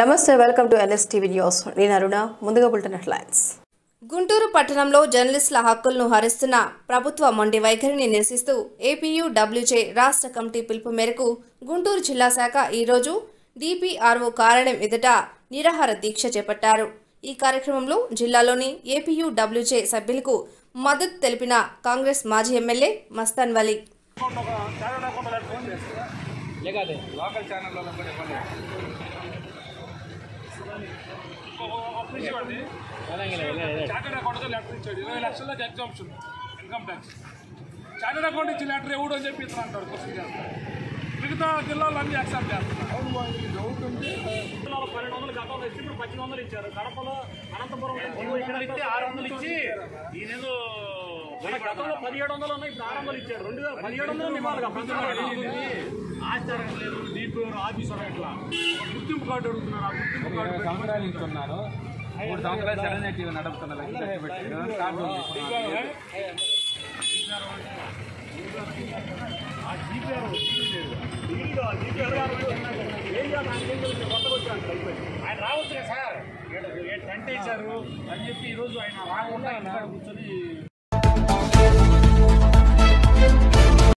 నమస్తే welcome to NS TV news. నేను అరుణ ముందుగా బులెటిన్ హెడ్లైన్స్. గుంటూరు పట్టణంలో జర్నలిస్టుల హక్కులను హరిస్తున్న ప్రభుత్వ మొండి వైఖరిని నిరసిస్తూ ఏపీయూ డబ్ల్యూజే రాష్ట్ర కమిటీ పిలుపు మేరకు గుంటూరు జిల్లా శాఖ ఈరోజు డిపిఆర్ఓ కార్యాలయం ఎదుట నిరాహార దీక్ష చేపట్టారు. ఈ కార్యక్రమంలో జిల్లాలోని ఏపీయూ డబ్ల్యూజే సభ్యులకు మద్దతు తెలిపిన కాంగ్రెస్ మాజీ ఎమ్మెల్యే మస్తాన్ వలీ. లోకల్ ఛానల్లో కూడా ఇవ్వండి చార్టెడ్ అకౌంట్ లెటర్ ఇచ్చాడు. ఇరవై లక్షలకి exemption income tax chartered account ఇచ్చి లెటర్ ఎవడు అని చెప్పి ఇతను అంటాడు. క్వశ్చన్ చేస్తాడు. మిగతా జిల్లాలో అన్ని యాక్సెప్ట్ చేస్తున్నారు. జిల్లాలో పన్నెండు వందలు గతంలో ఇచ్చి ఇప్పుడు పద్దెనిమిది వందలు ఇచ్చారు. కడపలో అనంతపురం ఇక్కడ ఇస్తే ఆరు వందలు ఇచ్చి గతంలో పదిహేడు వందలు ఉన్నాయి ఇప్పుడు ఆరు వందలు ఇచ్చారు. రెండు వేల పదిహేడు వందలు ఇవ్వాలి ఆఫీసర్ ఇట్లా గుర్తింపు కార్డు అడుగుతున్నారు ఆ గుర్తింపు కార్డు సంవత్సరాలు మూడు సంవత్సరాలు సెలెన్ టీవీ నడుపుతున్నారు తీసుకున్నారు. ఆయన రావచ్చు సార్ టెంట్ వేశారు అని చెప్పి ఈరోజు ఆయన రాకుండా కూర్చొని